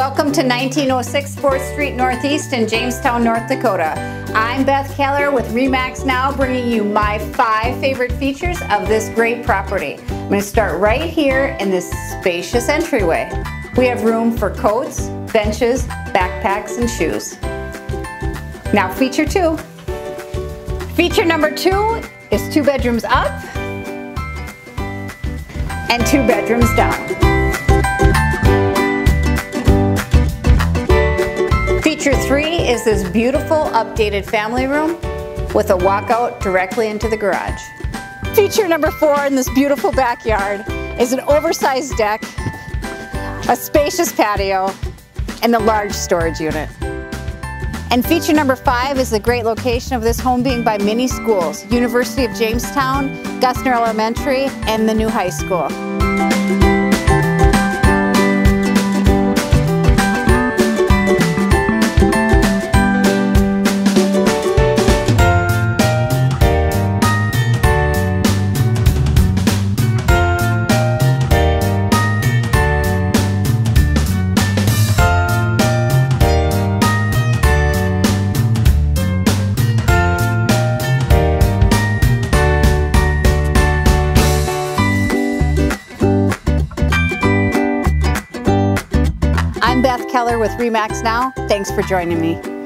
1906 4th Street Northeast in Jamestown, North Dakota. I'm Beth Keller with REMAX Now, bringing you my five favorite features of this great property. I'm going to start right here in this spacious entryway. We have room for coats, benches, backpacks, and shoes. Now feature two. Feature number two is two bedrooms up and two bedrooms down. Feature three is this beautiful updated family room with a walkout directly into the garage. Feature number four in this beautiful backyard is an oversized deck, a spacious patio, and a large storage unit. And feature number five is the great location of this home being by many schools, University of Jamestown, Gussner Elementary, and the new high school. I'm Beth Keller with REMAX Now. Thanks for joining me.